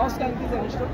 Ausgang dieser Richtung.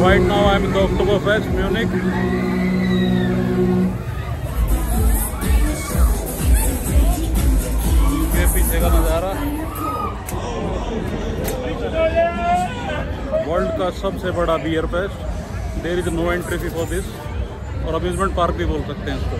Right now I'm in the Oktoberfest, Munich. का सबसे बड़ा beer fest there is no entry fee for this और amusement park भी बोल सकते हैं इसको।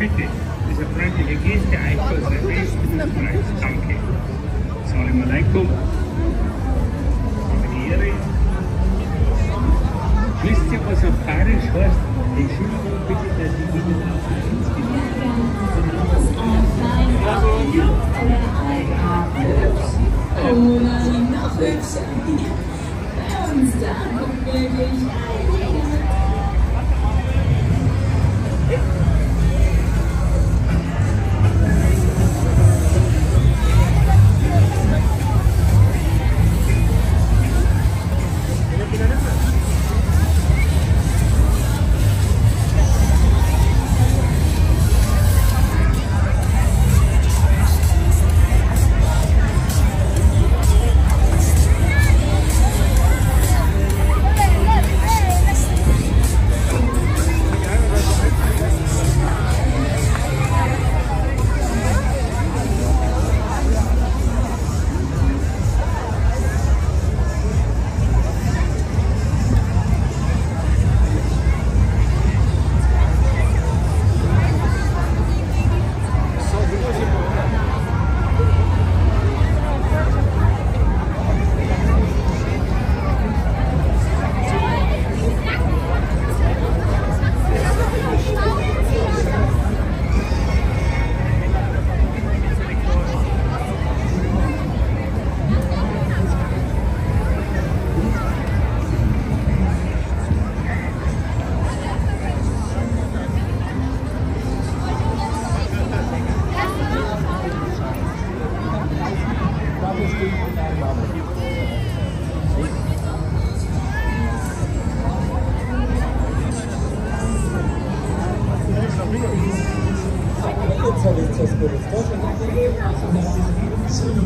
Bitte, eine freundliche Geste, einfach sein besten Preis. Danke. Salam alaikum. Die Ehre. Wisst ihr, was auf Bayerisch heißt? Entschuldigung bitte, dass ich Ihnen auf den Dienst Ohne noch hübscher. Bei uns da kommt すごい。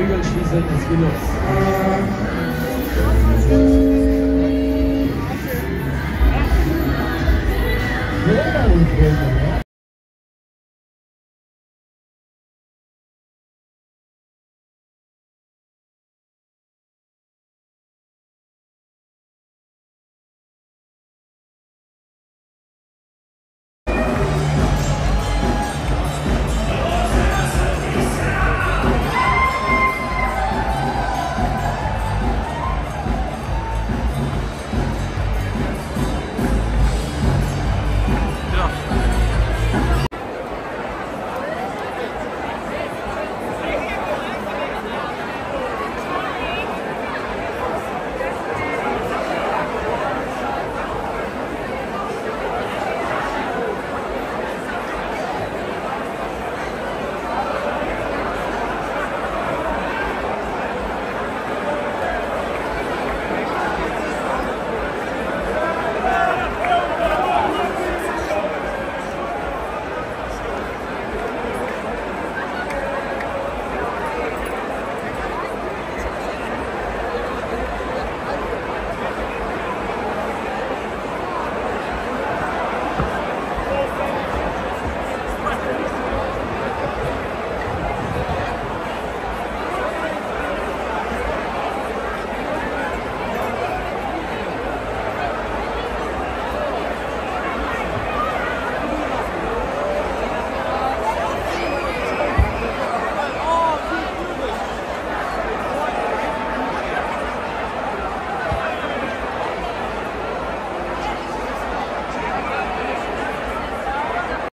Flügel schließen des Windows.